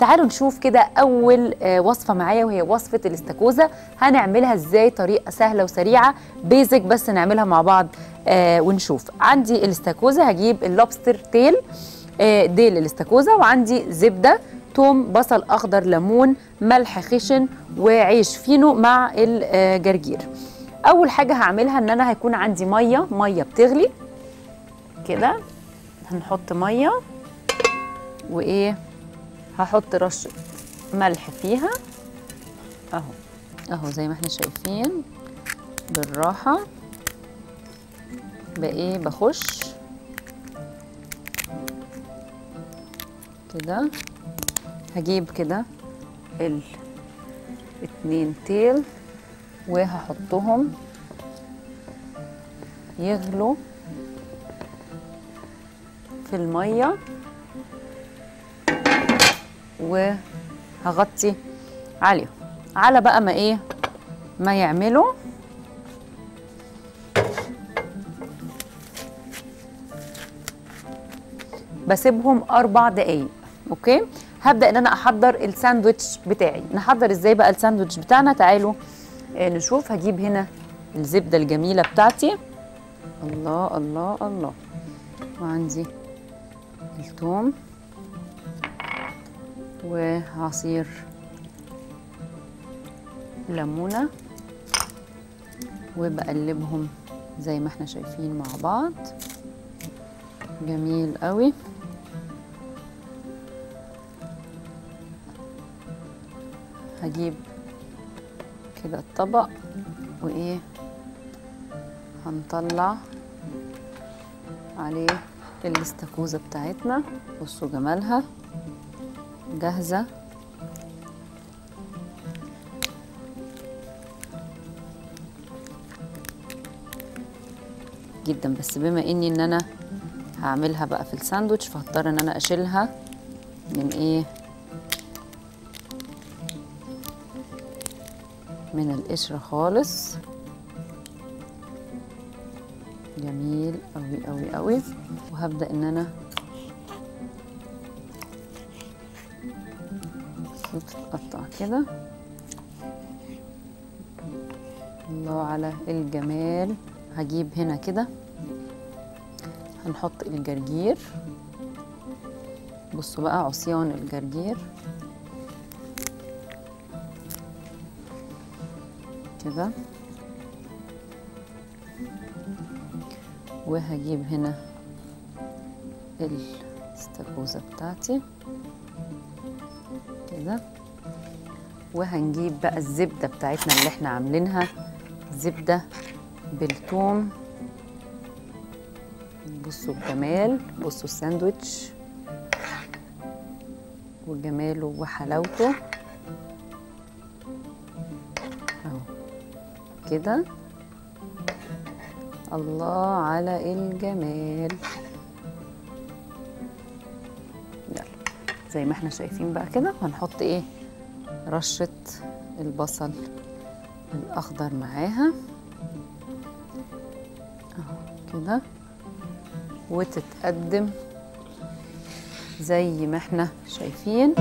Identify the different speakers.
Speaker 1: تعالوا نشوف كده أول آه، وصفة معايا وهي وصفة الاستاكوزا. هنعملها إزاي؟ طريقة سهلة وسريعة basic بس نعملها مع بعض آه، ونشوف. عندي الاستاكوزا هجيب ال lobster tail آه، ديل الاستاكوزا وعندي زبدة توم بصل أخضر ليمون ملح خشن وعيش فينو مع الجرجير. أول حاجة هعملها إن أنا هيكون عندي مية مية بتغلي. كده هنحط مية. وإيه؟ هحط رشه ملح فيها. أهو. أهو زي ما إحنا شايفين. بالراحة. بإيه؟ بخش. كده. هجيب كده الاتنين تيل وهحطهم يغلوا في المية. وهغطي عليهم. على بقى ما إيه؟ ما يعملوا. بسيبهم أربع دقايق. أوكي؟ هبدأ إن أنا أحضر الساندوتش بتاعي. نحضر إزاي بقى الساندوتش بتاعنا؟ تعالوا آه، نشوف. هجيب هنا الزبدة الجميلة بتاعتي. الله الله الله. وعندي الثوم وعصير ليمونة وبقلبهم زي ما إحنا شايفين مع بعض. جميل قوي. هجيب كده الطبق وإيه هنطلع عليه الاستاكوزا بتاعتنا. بصوا جمالها. جاهزة؟ جدا بس بما إني إن أنا هعملها بقى في الساندوتش فهضطر إن أنا أشيلها من إيه؟ من القشرة خالص. جميل قوي قوي قوي وهبدأ إن أنا تتقطع كده. الله على الجمال. هجيب هنا كده. هنحط الجرجير. بصوا بقى عصيان الجرجير. كده. وهجيب هنا الاستاكوزا بتاعتي. كده. وهنجيب بقى الزبدة بتاعتنا اللي إحنا عاملينها. زبدة بالثوم. بصوا الجمال. بصوا الساندوتش وجماله وحلاوته. أهو. كده. الله على الجمال. زي ما إحنا شايفين بقى كده هنحط إيه؟ رشة البصل الأخضر معاها. أهو كده. وتتقدم زي ما إحنا شايفين.